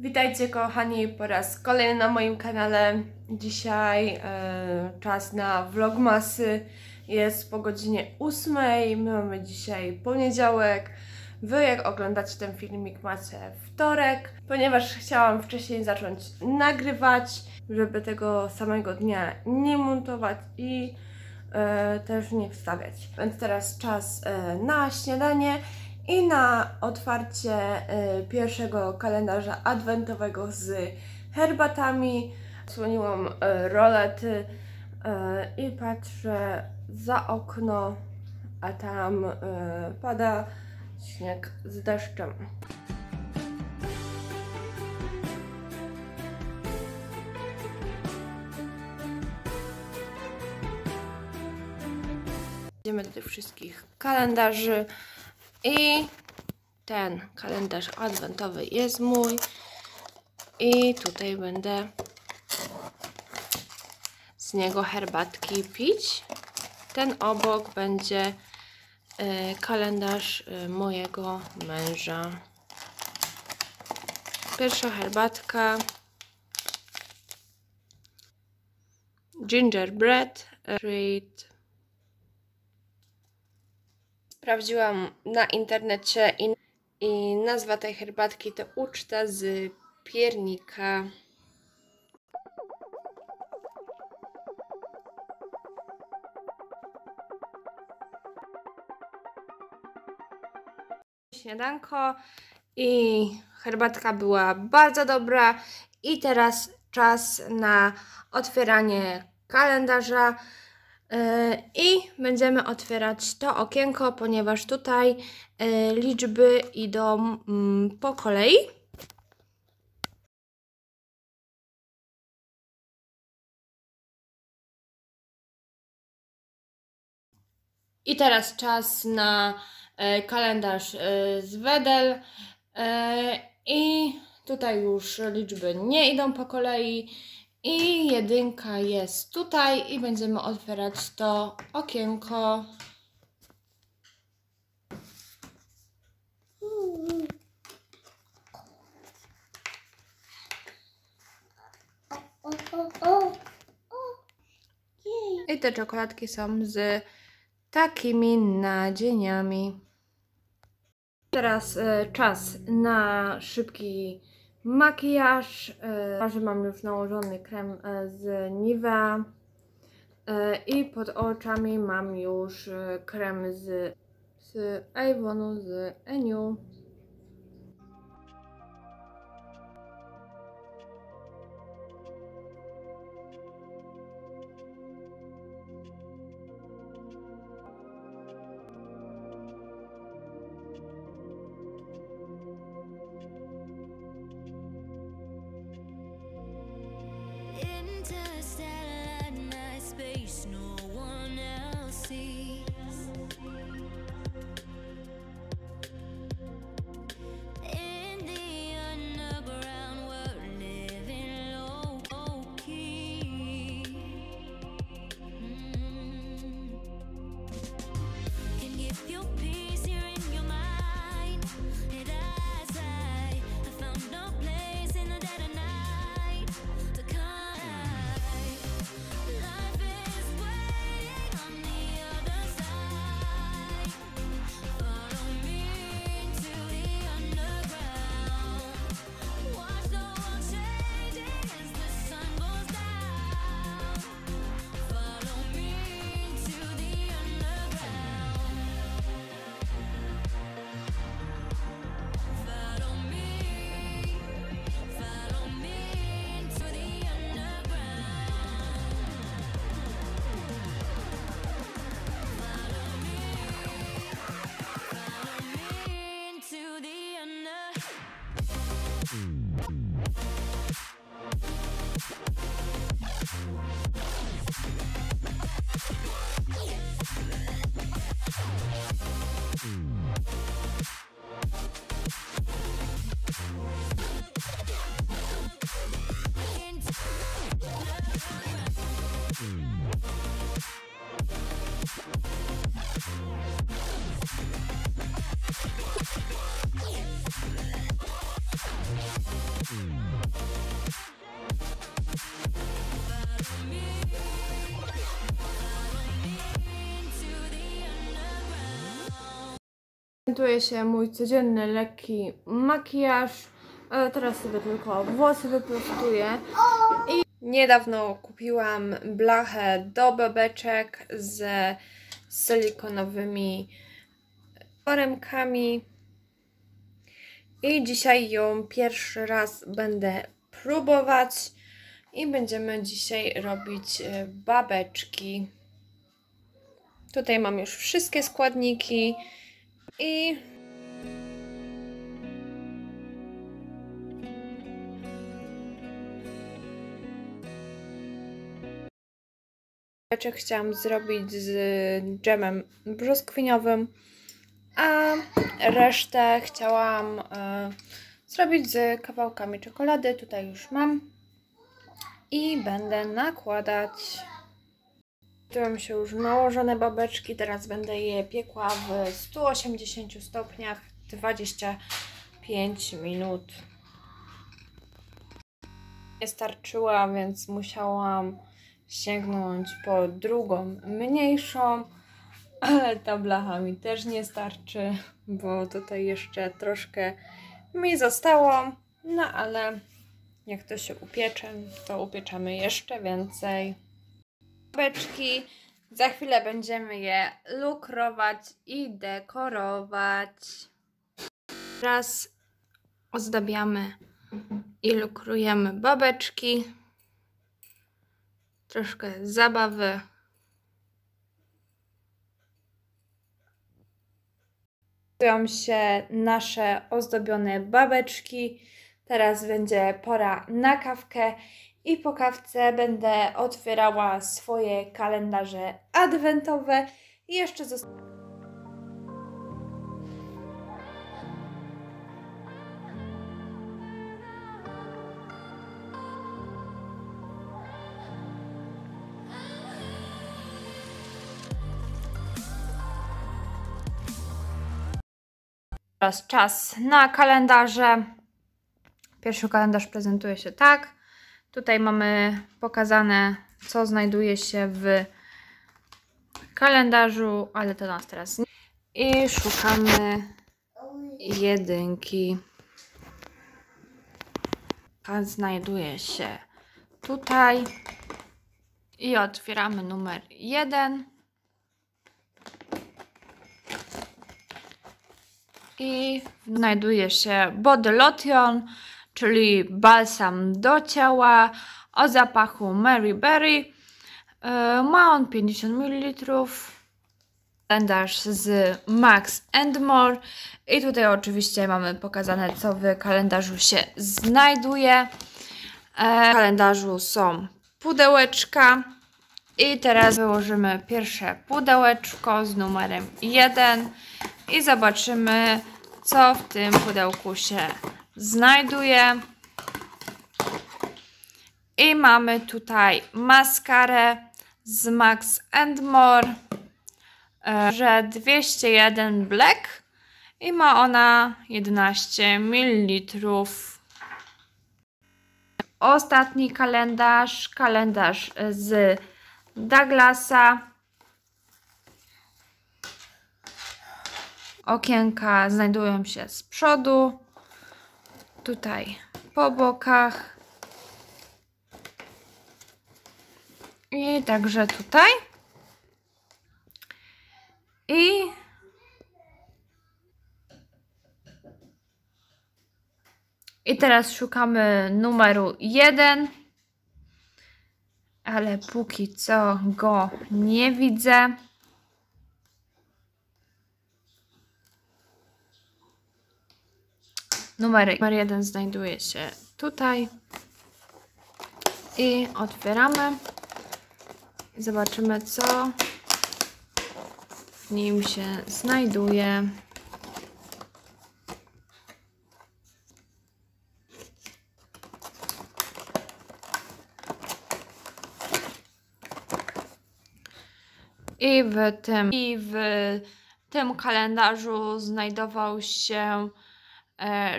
Witajcie kochani po raz kolejny na moim kanale. Dzisiaj e, czas na vlogmasy. Jest po godzinie 8. My mamy dzisiaj poniedziałek. Wy jak oglądacie ten filmik macie wtorek. Ponieważ chciałam wcześniej zacząć nagrywać, żeby tego samego dnia nie montować i e, też nie wstawiać. Więc teraz czas e, na śniadanie i na otwarcie e, pierwszego kalendarza adwentowego z herbatami. Słoniłam e, rolety e, i patrzę za okno, a tam pada śnieg z deszczem. Idziemy do tych wszystkich kalendarzy i ten kalendarz adwentowy jest mój i tutaj będę z niego herbatki pić. Ten obok będzie e, kalendarz e, mojego męża. Pierwsza herbatka gingerbread treat Sprawdziłam na internecie i, i nazwa tej herbatki to uczta z piernika. Śniadanko i herbatka była bardzo dobra. I teraz czas na otwieranie kalendarza. I będziemy otwierać to okienko, ponieważ tutaj e, liczby idą mm, po kolei. I teraz czas na e, kalendarz e, z Wedel. I tutaj już liczby nie idą po kolei. I jedynka jest tutaj i będziemy otwierać to okienko. I te czekoladki są z takimi nadzieniami. Teraz e, czas na szybki makijaż. Twarzy mam już nałożony krem e, z Nivea e, i pod oczami mam już e, krem z, z Avonu, z Eniu. Prezentuje się mój codzienny, lekki makijaż, teraz sobie tylko włosy wyprostuję. I niedawno kupiłam blachę do bebeczek z silikonowymi foremkami. I dzisiaj ją pierwszy raz będę próbować. I będziemy dzisiaj robić e, babeczki. Tutaj mam już wszystkie składniki i chciałam zrobić z dżemem brzoskwiniowym, a resztę chciałam e, zrobić z kawałkami czekolady. Tutaj już mam i będę nakładać. Tują się już nałożone babeczki, teraz będę je piekła w 180 stopniach 25 minut. Nie starczyła, więc musiałam sięgnąć po drugą, mniejszą, ale ta blacha mi też nie starczy, bo tutaj jeszcze troszkę mi zostało, no ale jak to się upiecze, to upieczamy jeszcze więcej. Babeczki, za chwilę będziemy je lukrować i dekorować. Teraz ozdabiamy i lukrujemy babeczki. Troszkę zabawy. Znajdują się nasze ozdobione babeczki. Teraz będzie pora na kawkę i po kawce będę otwierała swoje kalendarze adwentowe i jeszcze zostało. Teraz czas na kalendarze. Pierwszy kalendarz prezentuje się tak. Tutaj mamy pokazane, co znajduje się w kalendarzu, ale to nas teraz nie. I szukamy jedynki. Ta znajduje się tutaj. I otwieramy numer jeden. I znajduje się body lotion, czyli balsam do ciała o zapachu Mary Berry. Yy, Ma on 50 ml. Kalendarz z Max More. I tutaj oczywiście mamy pokazane, co w kalendarzu się znajduje. E, W kalendarzu są pudełeczka. I teraz wyłożymy pierwsze pudełeczko z numerem 1 i zobaczymy, co w tym pudełku się znajduje. I mamy tutaj maskarę z Max More, e, że 201 Black i ma ona 11 ml. Ostatni kalendarz, kalendarz z Douglasa. Okienka znajdują się z przodu, tutaj po bokach i także tutaj. I I teraz szukamy numeru 1, ale póki co go nie widzę. Numer, numer jeden znajduje się tutaj. I otwieramy. Zobaczymy, co w nim się znajduje. I w tym, i w tym kalendarzu znajdował się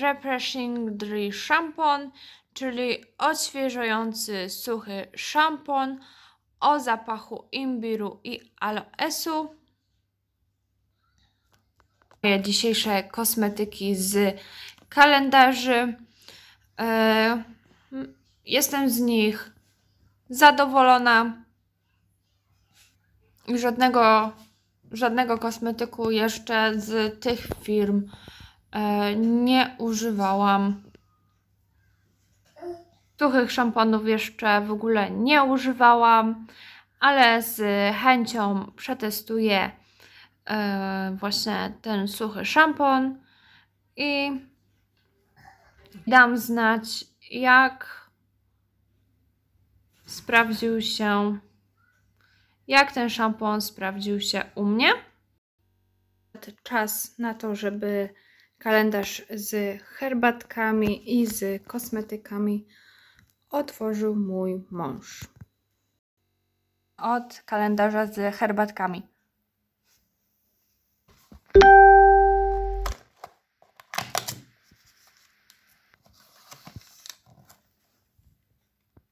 Refreshing Dry Shampoo, czyli odświeżający suchy szampon o zapachu imbiru i aloesu. moje dzisiejsze kosmetyki z kalendarzy. E, Jestem z nich zadowolona. Żadnego, żadnego kosmetyku jeszcze z tych firm e, nie używałam. Suchych szamponów jeszcze w ogóle nie używałam, ale z chęcią przetestuję e, właśnie ten suchy szampon i dam znać, jak sprawdził się, jak ten szampon sprawdził się u mnie. Czas na to, żeby kalendarz z herbatkami i z kosmetykami otworzył mój mąż. Od kalendarza z herbatkami.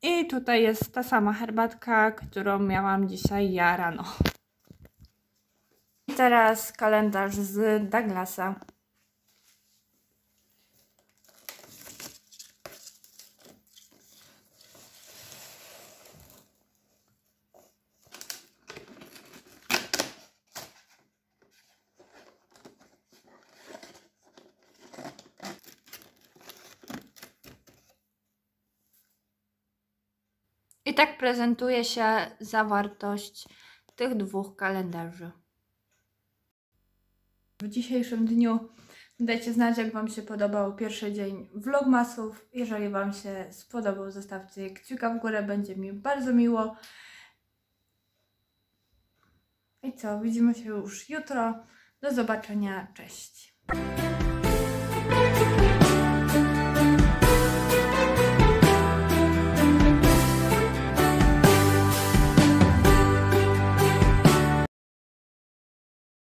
I tutaj jest ta sama herbatka, którą miałam dzisiaj ja rano. I teraz kalendarz z Douglasa. I tak prezentuje się zawartość tych dwóch kalendarzy. W dzisiejszym dniu dajcie znać, jak Wam się podobał pierwszy dzień vlogmasów. Jeżeli Wam się spodobał, zostawcie kciuka w górę, będzie mi bardzo miło. I co, widzimy się już jutro. Do zobaczenia, cześć.